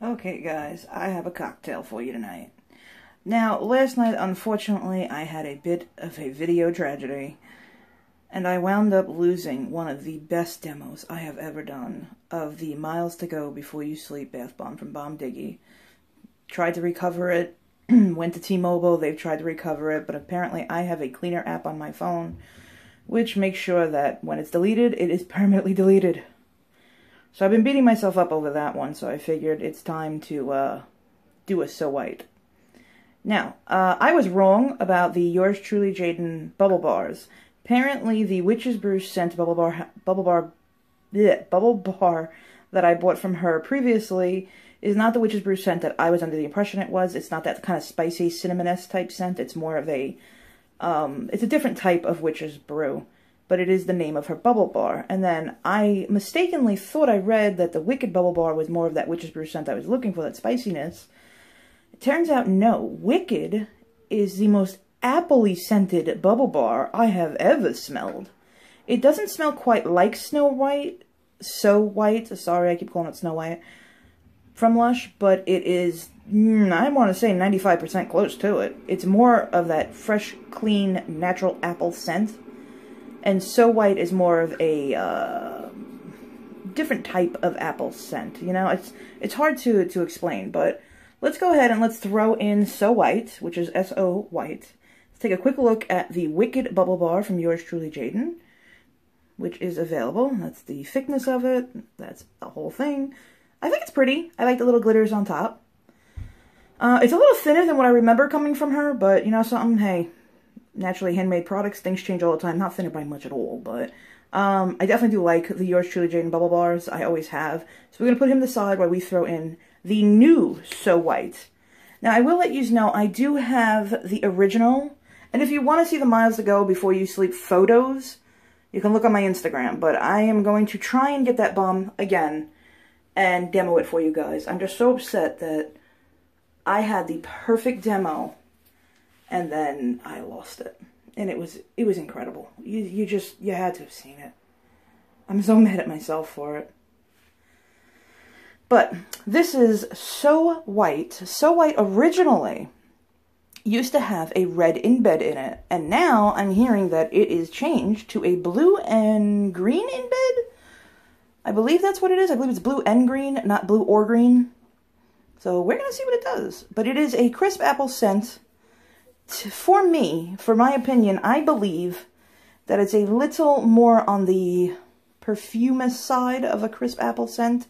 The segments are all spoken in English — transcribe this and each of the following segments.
Okay, guys, I have a cocktail for you tonight. Now, last night, unfortunately, I had a bit of a video tragedy, and I wound up losing one of the best demos I have ever done of the Miles to Go Before You Sleep bath bomb from Bomb Diggy. Tried to recover it, went to T-Mobile, they've tried to recover it, but apparently I have a cleaner app on my phone, which makes sure that when it's deleted, it is permanently deleted. So I've been beating myself up over that one, so I figured it's time to uh, do a So White. Now, uh, I was wrong about the Yours Truly Jaden bubble bars. Apparently, the Witch's Brew scent bubble bar, bubble bar, bleh, bubble bar that I bought from her previously is not the Witch's Brew scent that I was under the impression it was. It's not that kind of spicy cinnamon type scent. It's more of a, um, it's a different type of Witch's Brew but it is the name of her bubble bar. And then I mistakenly thought I read that the Wicked bubble bar was more of that witch's brew scent I was looking for, that spiciness. It turns out no. Wicked is the most appley scented bubble bar I have ever smelled. It doesn't smell quite like Snow White, so white, sorry I keep calling it Snow White, from Lush, but it is, mm, I want to say 95% close to it. It's more of that fresh, clean, natural apple scent and So White is more of a uh, different type of apple scent. You know, it's it's hard to to explain, but let's go ahead and let's throw in So White, which is S O White. Let's take a quick look at the Wicked Bubble Bar from yours truly, Jaden, which is available. That's the thickness of it. That's the whole thing. I think it's pretty. I like the little glitters on top. Uh, it's a little thinner than what I remember coming from her, but you know something, hey, naturally handmade products, things change all the time. Not thinner by much at all, but um, I definitely do like the Yours Truly Jaden Bubble Bars. I always have. So we're going to put him to the side while we throw in the new So White. Now, I will let you know, I do have the original. And if you want to see the miles to go before you sleep photos, you can look on my Instagram. But I am going to try and get that bomb again and demo it for you guys. I'm just so upset that I had the perfect demo and then I lost it. And it was it was incredible. You you just you had to have seen it. I'm so mad at myself for it. But this is So White. So White originally used to have a red embed in it, and now I'm hearing that it is changed to a blue and green embed. I believe that's what it is. I believe it's blue and green, not blue or green. So we're going to see what it does. But it is a crisp apple scent for me, for my opinion, I believe that it's a little more on the perfumous side of a crisp apple scent.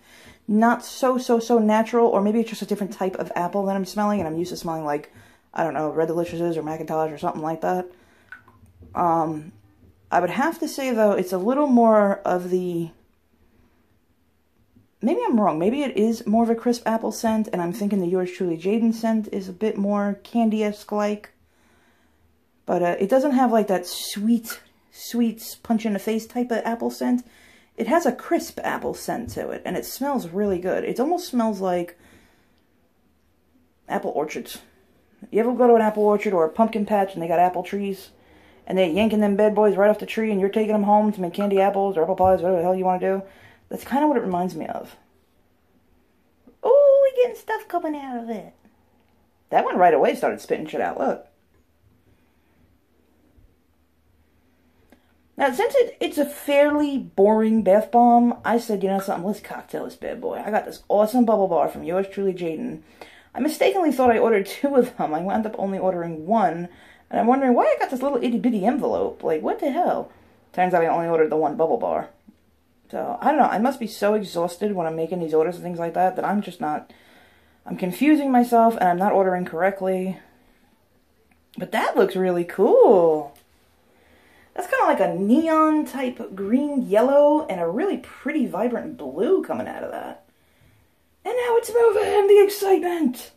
Not so, so, so natural, or maybe it's just a different type of apple that I'm smelling, and I'm used to smelling like, I don't know, Red Deliciouses or McIntosh or something like that. Um, I would have to say, though, it's a little more of the... Maybe I'm wrong. Maybe it is more of a crisp apple scent, and I'm thinking the Yours Truly Jaden scent is a bit more candy-esque-like. But uh, it doesn't have like that sweet, sweet punch in the face type of apple scent. It has a crisp apple scent to it, and it smells really good. It almost smells like apple orchards. You ever go to an apple orchard or a pumpkin patch and they got apple trees? And they're yanking them bad boys right off the tree and you're taking them home to make candy apples or apple pies, whatever the hell you want to do? That's kind of what it reminds me of. Oh, we getting stuff coming out of it. That one right away started spitting shit out. Look. Now, since it, it's a fairly boring bath bomb, I said, you know something, let's cocktail this bad boy. I got this awesome bubble bar from yours truly, Jaden. I mistakenly thought I ordered two of them. I wound up only ordering one, and I'm wondering why I got this little itty-bitty envelope. Like, what the hell? Turns out I only ordered the one bubble bar. So, I don't know, I must be so exhausted when I'm making these orders and things like that that I'm just not... I'm confusing myself, and I'm not ordering correctly. But that looks really cool. That's kind of like a neon type green yellow and a really pretty vibrant blue coming out of that. And now it's moving, the excitement!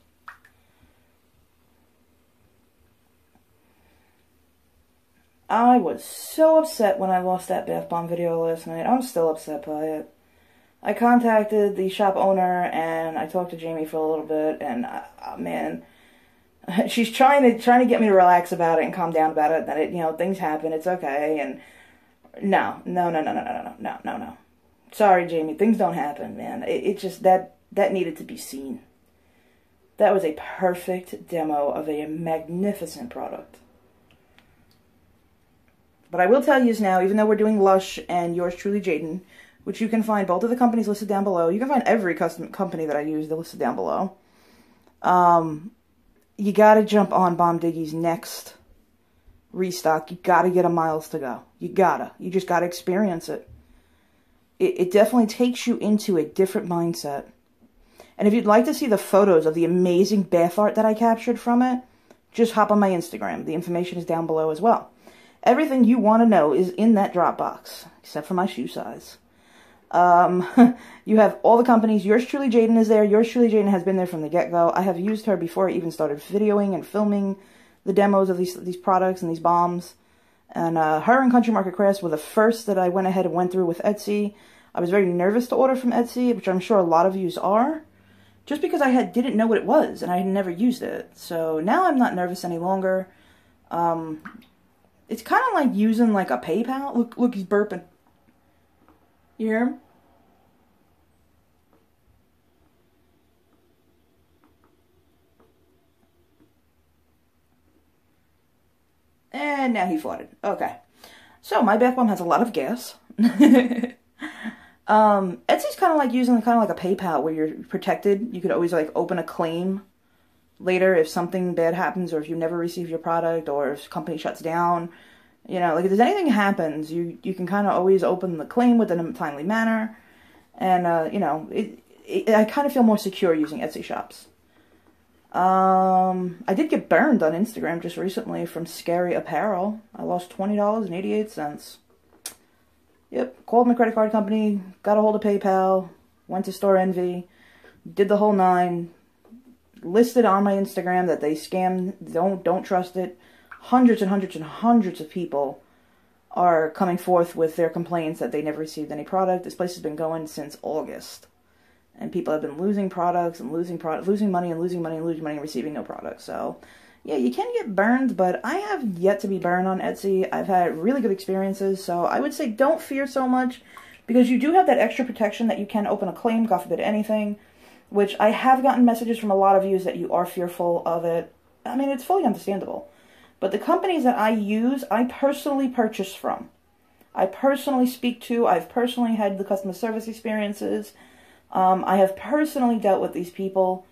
I was so upset when I lost that bath bomb video last night. I'm still upset by it. I contacted the shop owner and I talked to Jamie for a little bit and, uh, man, she's trying to trying to get me to relax about it and calm down about it. That it, you know, things happen. It's okay. And no, no, no, no, no, no, no, no, no, no. Sorry, Jamie. Things don't happen, man. It, it just that that needed to be seen. That was a perfect demo of a magnificent product. But I will tell you now, even though we're doing Lush and yours truly, Jaden, which you can find both of the companies listed down below. You can find every custom company that I use, listed down below. Um, you got to jump on Bomb Diggy's next restock. You got to get a miles to go. You gotta. You just got to experience it. it. It definitely takes you into a different mindset. And if you'd like to see the photos of the amazing bath art that I captured from it, just hop on my Instagram. The information is down below as well. Everything you want to know is in that Dropbox, except for my shoe size. Um, you have all the companies. Yours truly, Jaden, is there. Yours truly, Jaden, has been there from the get-go. I have used her before I even started videoing and filming the demos of these these products and these bombs. And uh, her and Country Market Crafts were the first that I went ahead and went through with Etsy. I was very nervous to order from Etsy, which I'm sure a lot of yous are, just because I had didn't know what it was and I had never used it. So now I'm not nervous any longer. Um, it's kind of like using like a PayPal. Look, look, he's burping. You hear him? And now he flooded. Okay. So my bath bomb has a lot of gas. um, Etsy's kind of like using kind of like a PayPal where you're protected. You could always like open a claim later if something bad happens or if you never receive your product or if company shuts down you know, like if there's anything happens, you you can kind of always open the claim within a timely manner, and uh, you know, it, it I kind of feel more secure using Etsy shops. Um, I did get burned on Instagram just recently from Scary Apparel. I lost twenty dollars and eighty eight cents. Yep, called my credit card company, got a hold of PayPal, went to Storenvy, did the whole nine. Listed on my Instagram that they scam. Don't don't trust it hundreds and hundreds and hundreds of people are coming forth with their complaints that they never received any product. This place has been going since August. And people have been losing products and losing product, losing money and losing money and losing money and receiving no product. So, yeah, you can get burned, but I have yet to be burned on Etsy. I've had really good experiences, so I would say don't fear so much because you do have that extra protection that you can open a claim, God forbid anything, which I have gotten messages from a lot of you that you are fearful of it. I mean, it's fully understandable. But the companies that I use, I personally purchase from. I personally speak to, I've personally had the customer service experiences. Um, I have personally dealt with these people.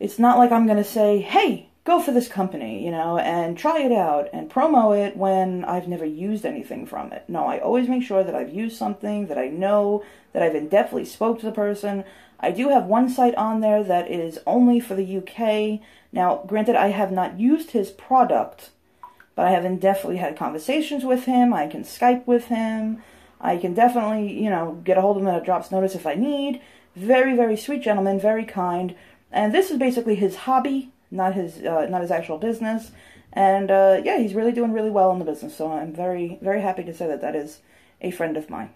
It's not like I'm going to say, hey, go for this company, you know, and try it out and promo it when I've never used anything from it. No, I always make sure that I've used something, that I know, that I've in depthly spoke to the person. I do have one site on there that is only for the UK now, granted, I have not used his product, but I have definitely had conversations with him. I can Skype with him. I can definitely, you know, get a hold of him at a drop's notice if I need. Very, very sweet gentleman, very kind. And this is basically his hobby, not his, uh, not his actual business. And uh, yeah, he's really doing really well in the business. So I'm very, very happy to say that that is a friend of mine.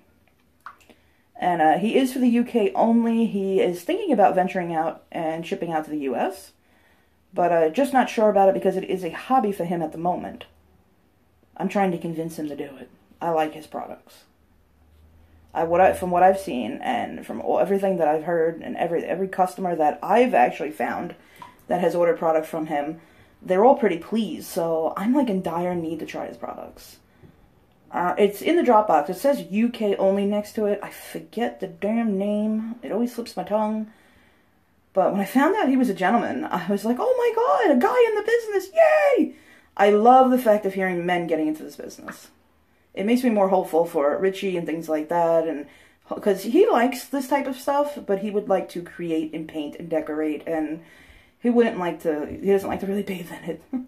And uh, he is for the UK only. He is thinking about venturing out and shipping out to the US but uh, just not sure about it because it is a hobby for him at the moment. I'm trying to convince him to do it. I like his products. I what I from what I've seen and from all, everything that I've heard and every every customer that I've actually found that has ordered product from him, they're all pretty pleased. So I'm like in dire need to try his products. Uh, it's in the Dropbox. It says UK only next to it. I forget the damn name. It always slips my tongue. But when I found out he was a gentleman, I was like, oh my god, a guy in the business, yay! I love the fact of hearing men getting into this business. It makes me more hopeful for Richie and things like that, and because he likes this type of stuff, but he would like to create and paint and decorate, and he wouldn't like to, he doesn't like to really bathe in it.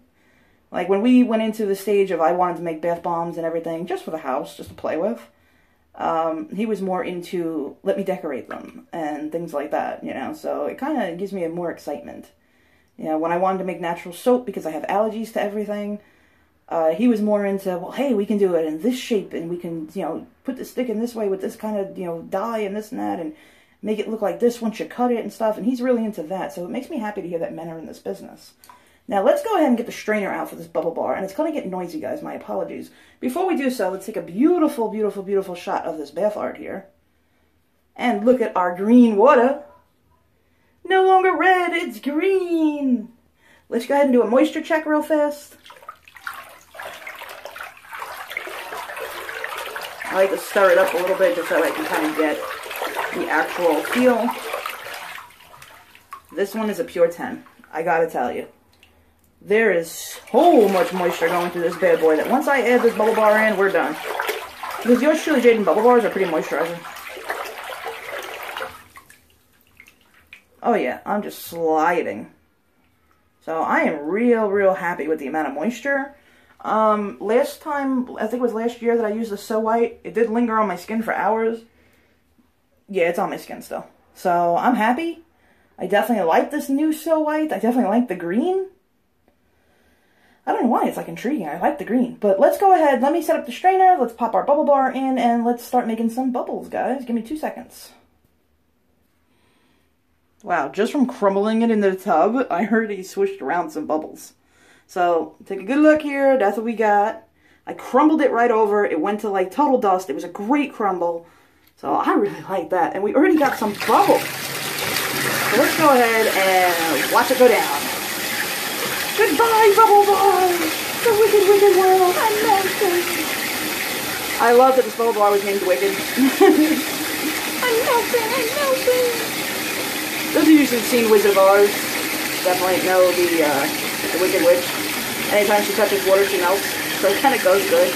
like when we went into the stage of I wanted to make bath bombs and everything, just for the house, just to play with, um, he was more into let me decorate them and things like that, you know. So it kind of gives me a more excitement. You know, when I wanted to make natural soap because I have allergies to everything, uh, he was more into well, hey, we can do it in this shape and we can you know put the stick in this way with this kind of you know dye and this and that and make it look like this once you cut it and stuff. And he's really into that. So it makes me happy to hear that men are in this business. Now let's go ahead and get the strainer out for this bubble bar, and it's going to get noisy, guys, my apologies. Before we do so, let's take a beautiful, beautiful, beautiful shot of this bath art here. And look at our green water. No longer red, it's green. Let's go ahead and do a moisture check real fast. I like to stir it up a little bit just so I can kind of get the actual feel. This one is a pure 10. I gotta tell you. There is so much moisture going through this bad boy that once I add this bubble bar in, we're done. Because yours truly Jaden bubble bars are pretty moisturizing. Oh yeah, I'm just sliding. So I am real, real happy with the amount of moisture. Um, last time, I think it was last year that I used the So White, it did linger on my skin for hours. Yeah, it's on my skin still. So I'm happy. I definitely like this new So White. I definitely like the green. I don't know why, it's like intriguing. I like the green. But let's go ahead, let me set up the strainer, let's pop our bubble bar in, and let's start making some bubbles, guys. Give me two seconds. Wow, just from crumbling it in the tub, I heard he swished around some bubbles. So, take a good look here, that's what we got. I crumbled it right over, it went to like total dust, it was a great crumble. So I really like that, and we already got some bubbles. So let's go ahead and watch it go down. Goodbye, Bubble Bar! The wicked, wicked world! I'm melting! I love that this Bubble Bar was named Wicked. I'm melting! I'm melting! Those of you who've seen Wizard of Oz definitely know the, uh, the Wicked Witch. Anytime she touches water, she melts. So it kind of goes good.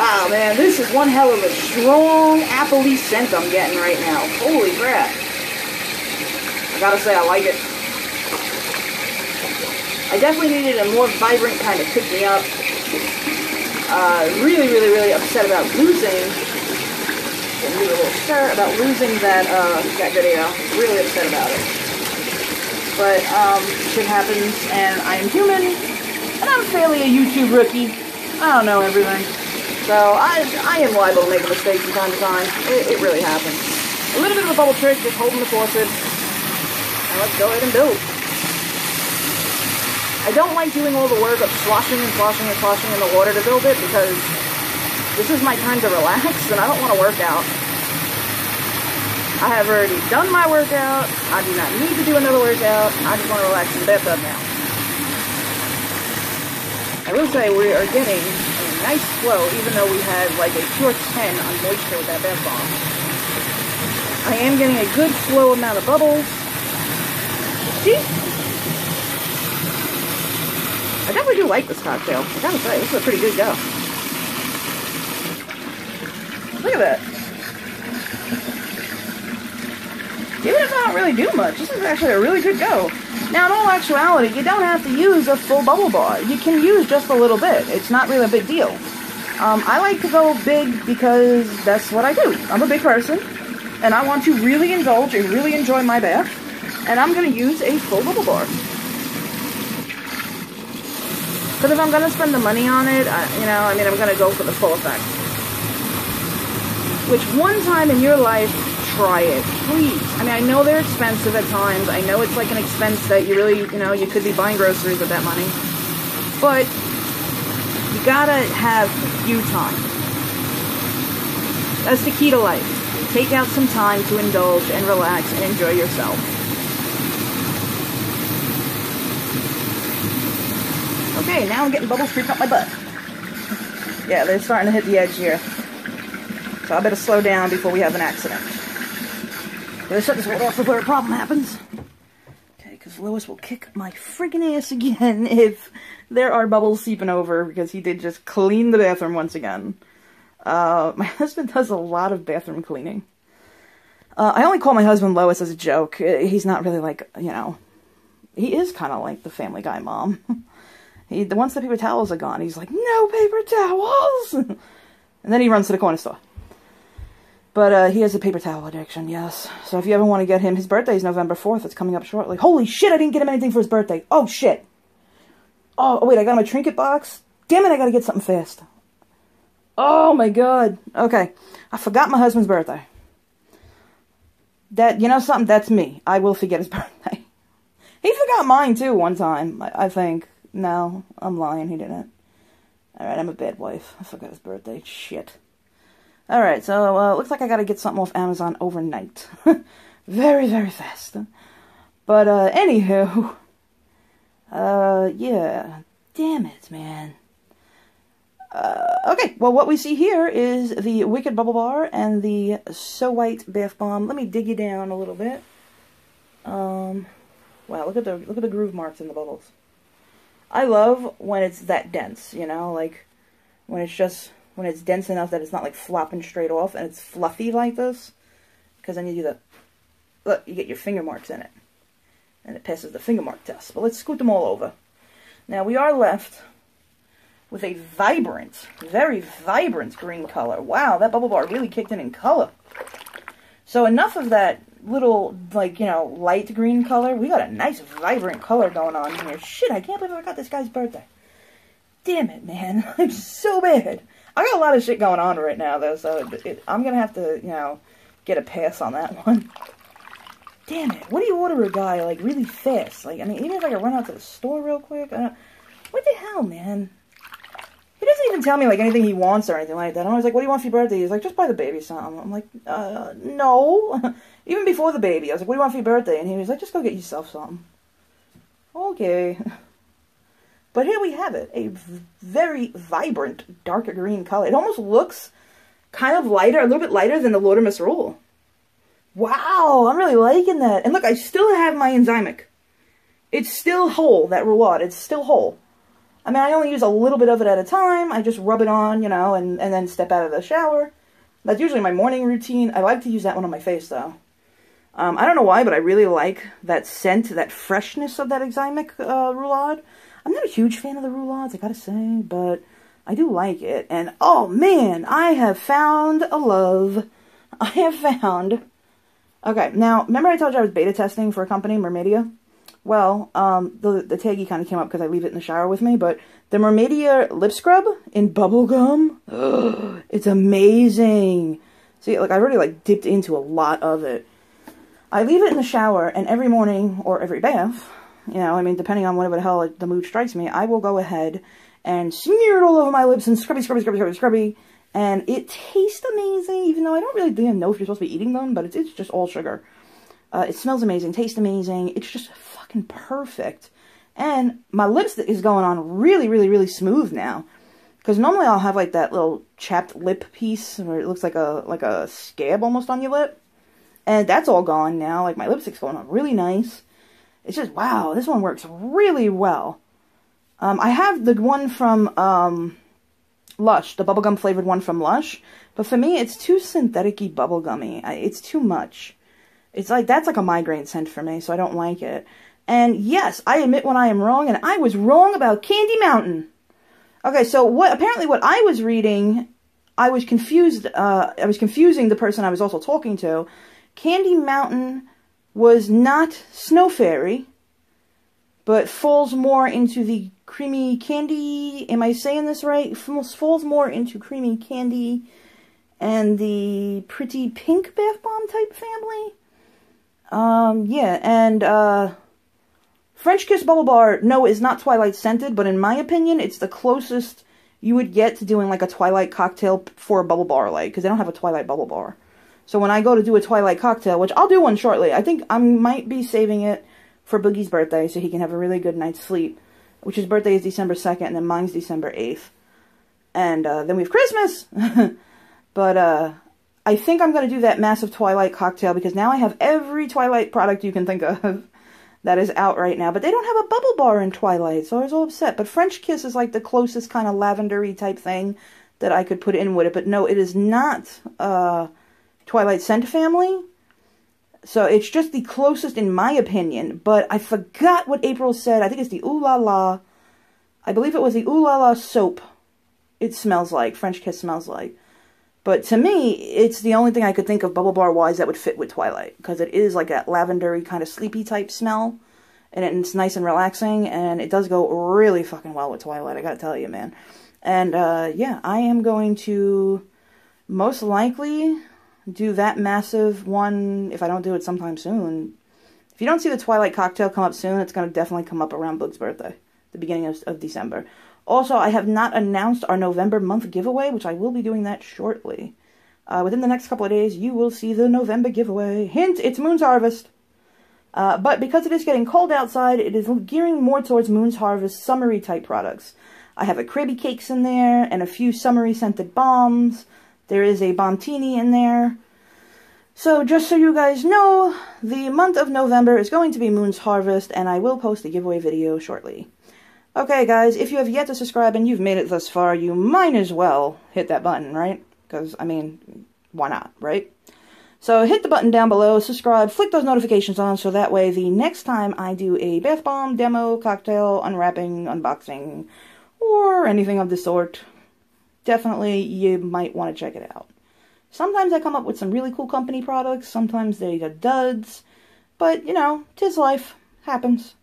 Wow, man, this is one hell of a strong appley scent I'm getting right now. Holy crap. I gotta say, I like it. I definitely needed a more vibrant kind of pick me up. Uh, really, really, really upset about losing. Give a little stir about losing that uh, that video. Really upset about it. But um, shit happens, and I am human, and I'm fairly a YouTube rookie. I don't know everything, so I I am liable to make a mistake from time to time. It, it really happens. A little bit of a bubble trick, just holding the faucet, and let's go ahead and build. I don't like doing all the work of sloshing and sloshing and sloshing in the water to build it because this is my time to relax and I don't want to work out. I have already done my workout. I do not need to do another workout. I just want to relax in the bathtub now. I will say we are getting a nice flow even though we had like a pure 10 on moisture with that bath bomb. I am getting a good flow amount of bubbles. See? I definitely do like this cocktail. I gotta say, this is a pretty good go. Look at that. Even if I don't really do much, this is actually a really good go. Now, in all actuality, you don't have to use a full bubble bar. You can use just a little bit. It's not really a big deal. Um, I like to go big because that's what I do. I'm a big person, and I want to really indulge and really enjoy my bath, and I'm going to use a full bubble bar. But if I'm going to spend the money on it, I, you know, I mean, I'm going to go for the full effect. Which one time in your life, try it, please. I mean, I know they're expensive at times. I know it's like an expense that you really, you know, you could be buying groceries with that money. But you gotta have you time. That's the key to life. Take out some time to indulge and relax and enjoy yourself. Okay, now I'm getting bubbles creeping up my butt. Yeah, they're starting to hit the edge here. So I better slow down before we have an accident. Better shut this off before a problem happens. Okay, because Lois will kick my friggin' ass again if there are bubbles seeping over because he did just clean the bathroom once again. Uh, my husband does a lot of bathroom cleaning. Uh, I only call my husband Lois as a joke. He's not really like, you know, he is kind of like the family guy mom. He, once the paper towels are gone, he's like, no paper towels! and then he runs to the corner store. But uh, he has a paper towel addiction, yes. So if you ever want to get him, his birthday is November 4th. It's coming up shortly. Holy shit, I didn't get him anything for his birthday. Oh, shit. Oh, wait, I got him a trinket box? Damn it, I gotta get something fast. Oh, my God. Okay, I forgot my husband's birthday. That, you know something? That's me. I will forget his birthday. He forgot mine, too, one time, I, I think. No, I'm lying. He didn't. Alright, I'm a bad wife. I forgot his birthday. Shit. Alright, so uh, looks like I gotta get something off Amazon overnight. very, very fast. But, uh, anywho. Uh, yeah. Damn it, man. Uh, okay, well, what we see here is the Wicked Bubble Bar and the So White Bath Bomb. Let me dig you down a little bit. Um, wow, look at the look at the groove marks in the bubbles. I love when it's that dense, you know, like when it's just when it's dense enough that it's not like flopping straight off and it's fluffy like this. Because then you do the look, you get your finger marks in it, and it passes the finger mark test. But let's scoot them all over. Now we are left with a vibrant, very vibrant green color. Wow, that bubble bar really kicked in in color. So enough of that little, like, you know, light green color. We got a nice, vibrant color going on here. Shit, I can't believe I got this guy's birthday. Damn it, man. I'm so bad. I got a lot of shit going on right now, though, so it, it, I'm going to have to, you know, get a pass on that one. Damn it. What do you order a guy, like, really fast? Like, I mean, even if I could run out to the store real quick, what the hell, man? He doesn't even tell me, like, anything he wants or anything like that. I'm always like, what do you want for your birthday? He's like, just buy the baby something. I'm like, uh, no. even before the baby, I was like, what do you want for your birthday? And he was like, just go get yourself something. Okay. But here we have it, a very vibrant darker green color. It almost looks kind of lighter, a little bit lighter than the Lord of Misrule. Wow, I'm really liking that. And look, I still have my enzymic. It's still whole, that roulade. It's still whole. I mean, I only use a little bit of it at a time. I just rub it on, you know, and, and then step out of the shower. That's usually my morning routine. I like to use that one on my face, though. Um, I don't know why, but I really like that scent, that freshness of that Enzymic uh, roulade. I'm not a huge fan of the roulades, I gotta say, but I do like it. And, oh man, I have found a love. I have found... Okay, now, remember I told you I was beta testing for a company, Mermaidia? Well, um, the, the taggy kind of came up because I leave it in the shower with me, but the Mermaidia lip scrub in bubblegum, it's amazing. See, like, I already, like, dipped into a lot of it. I leave it in the shower, and every morning, or every bath, you know, I mean, depending on whatever the hell the mood strikes me, I will go ahead and smear it all over my lips and scrubby, scrubby, scrubby, scrubby, scrubby, and it tastes amazing, even though I don't really know if you're supposed to be eating them, but it's, it's just all sugar. Uh, it smells amazing, tastes amazing, it's just fucking perfect. And my lipstick is going on really, really, really smooth now. Because normally I'll have like that little chapped lip piece where it looks like a like a scab almost on your lip. And that's all gone now. Like my lipstick's going on really nice. It's just, wow, this one works really well. Um, I have the one from um, Lush, the bubblegum flavored one from Lush. But for me, it's too synthetic-y bubblegummy. It's too much. It's like, that's like a migraine scent for me, so I don't like it. And yes, I admit when I am wrong, and I was wrong about Candy Mountain. Okay, so what apparently what I was reading, I was confused, uh, I was confusing the person I was also talking to. Candy Mountain was not Snow Fairy, but falls more into the creamy candy. Am I saying this right? Falls more into creamy candy and the pretty pink bath bomb type family. Um, yeah, and, uh, French Kiss Bubble Bar, no, is not Twilight scented, but in my opinion, it's the closest you would get to doing like a Twilight cocktail for a bubble bar, like, because they don't have a Twilight bubble bar. So when I go to do a Twilight cocktail, which I'll do one shortly, I think I might be saving it for Boogie's birthday so he can have a really good night's sleep, which his birthday is December 2nd and then mine's December 8th. And uh, then we have Christmas! but uh, I think I'm going to do that massive Twilight cocktail because now I have every Twilight product you can think of that is out right now. But they don't have a bubble bar in Twilight, so I was all upset. But French Kiss is like the closest kind of lavendery type thing that I could put in with it. But no, it is not... Uh, Twilight Scent family. So it's just the closest in my opinion, but I forgot what April said. I think it's the Ooh La La. I believe it was the Ooh La La soap it smells like, French Kiss smells like. But to me, it's the only thing I could think of bubble bar wise that would fit with Twilight. Because it is like that lavendery kind of sleepy type smell. And it's nice and relaxing. And it does go really fucking well with Twilight, I gotta tell you, man. And uh, yeah, I am going to most likely do that massive one if I don't do it sometime soon. If you don't see the Twilight Cocktail come up soon, it's to definitely come up around Boog's birthday, the beginning of, of December. Also, I have not announced our November month giveaway, which I will be doing that shortly. uh, within the next couple of days, you will see the November giveaway. Hint, it's Moon's Harvest. Uh, but because it is getting cold outside, it is gearing more towards Moon's Harvest summery type products. I have a Krabby Cakes in there and a few summery scented bombs. There is a Bombtini in there. So just so you guys know, the month of November is going to be Moon's Harvest, and I will post a giveaway video shortly. Okay, guys, if you have yet to subscribe and you've made it thus far, you might as well hit that button, right? Because, I mean, why not, right? So hit the button down below, subscribe, flick those notifications on so that way the next time I do a bath bomb, demo, cocktail, unwrapping, unboxing, or anything of the sort, definitely you might want to check it out. Sometimes I come up with some really cool company products, sometimes they are duds, but you know, tis life, happens.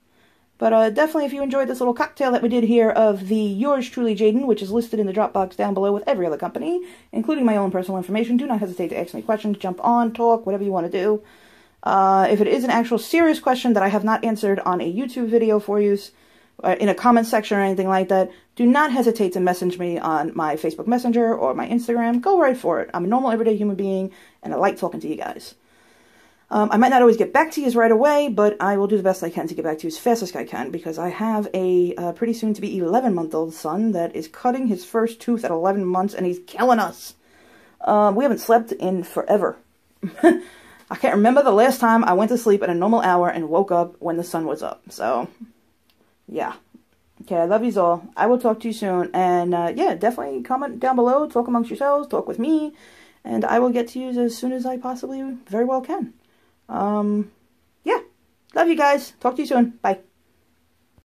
But uh, definitely, if you enjoyed this little cocktail that we did here of the Yours Truly Jaden, which is listed in the Dropbox down below with every other company, including my own personal information, do not hesitate to ask me questions, jump on, talk, whatever you want to do. Uh, if it is an actual serious question that I have not answered on a YouTube video for you, uh, in a comment section or anything like that, do not hesitate to message me on my Facebook Messenger or my Instagram. Go right for it. I'm a normal, everyday human being, and I like talking to you guys. Um, I might not always get back to you right away, but I will do the best I can to get back to you as fast as I can because I have a uh, pretty soon to be 11 month old son that is cutting his first tooth at 11 months and he's killing us. Um, we haven't slept in forever. I can't remember the last time I went to sleep at a normal hour and woke up when the sun was up. So, yeah. Okay, I love you all. I will talk to you soon. And uh, yeah, definitely comment down below, talk amongst yourselves, talk with me, and I will get to you as soon as I possibly very well can. Um, yeah. Love you guys. Talk to you soon. Bye.